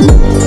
you.